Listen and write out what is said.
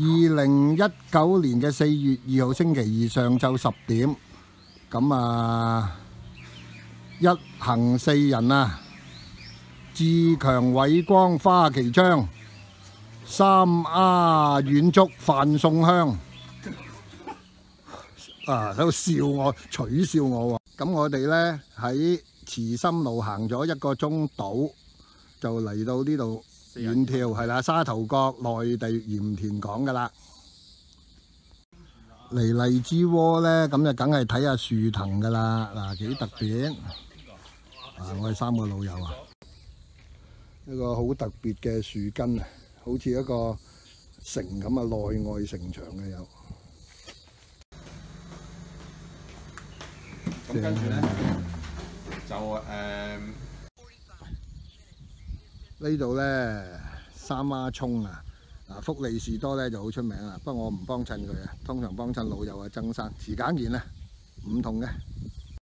二零一九年嘅四月二號星期二上晝十點，咁啊一行四人啊，志強偉光花旗槍，三丫遠足范送香，啊喺度笑我取笑我喎。咁我哋呢喺慈心路行咗一個鐘到，就嚟到呢度。遠眺係啦，沙頭角內地鹽田港噶啦。嚟荔枝窩呢，咁就梗係睇下樹藤噶啦，嗱幾特別。啊，我哋三個老友啊，一個好特別嘅樹根啊，好似一個城咁啊，內外城牆嘅有。咁跟住咧就誒。呢度呢，三孖葱啊，啊福利士多呢就好出名啦，不過我唔幫襯佢啊，通常幫襯老友啊曾生，時間見啊，唔同嘅。